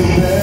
today.